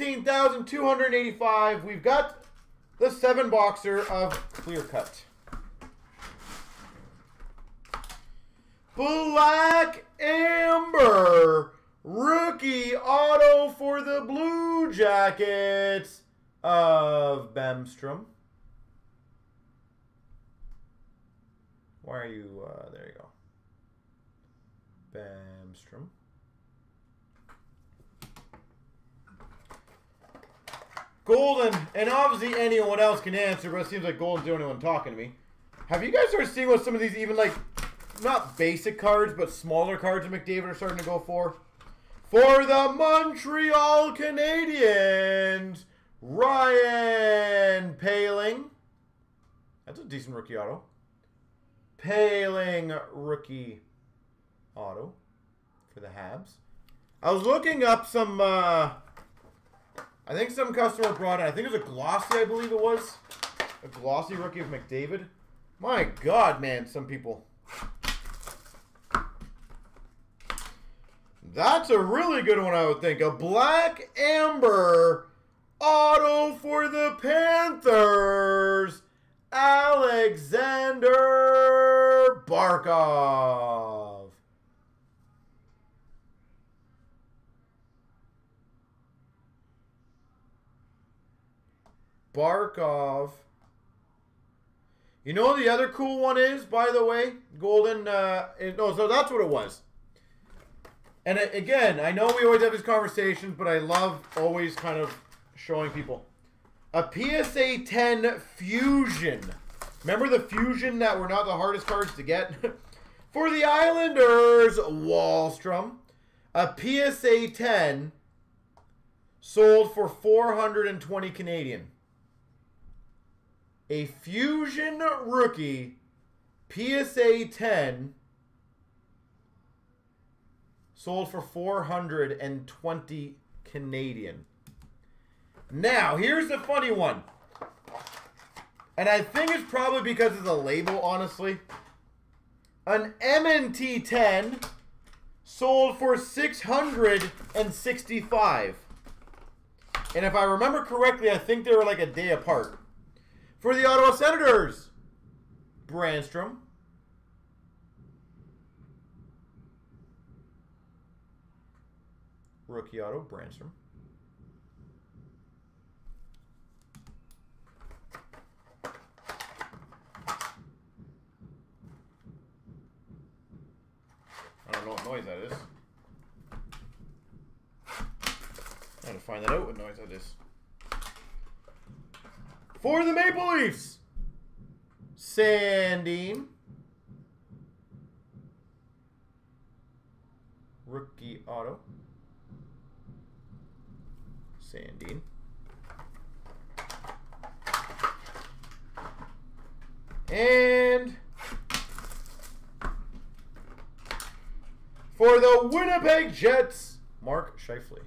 16,285. We've got the seven boxer of clear cut. Black Amber rookie auto for the Blue Jackets of Bemstrom. Why are you, uh, there you go. Bemstrom. Golden, and obviously anyone else can answer, but it seems like Golden's the only one talking to me. Have you guys started seeing what some of these even like, not basic cards, but smaller cards in McDavid are starting to go for? For the Montreal Canadiens, Ryan Poehling. That's a decent rookie auto. Poehling rookie auto for the Habs. I was looking up some, uh, I think some customer brought in, I think it was a glossy, I believe it was. A glossy rookie of McDavid. My God, man, some people. That's a really good one, I would think. A black amber auto for the Panthers. Alexander Barkov. Barkov. You know the other cool one is, by the way? Golden, uh, no, so that's what it was. And again, I know we always have these conversations, but I love always kind of showing people. A PSA 10 Fusion. Remember the Fusion that were not the hardest cards to get? For the Islanders, Wahlstrom. A PSA 10 sold for 420 Canadian. A Fusion rookie PSA 10 sold for 420 Canadian. Now, here's the funny one. And I think it's probably because of the label, honestly. An MNT 10 sold for 665. And if I remember correctly, I think they were like a day apart. For the Ottawa Senators, Brannstrom. Rookie auto, Brannstrom. I don't know what noise that is. I gotta find that out what noise that is. For the Maple Leafs, Sandin. Rookie auto. Sandin. And for the Winnipeg Jets, Mark Scheifele.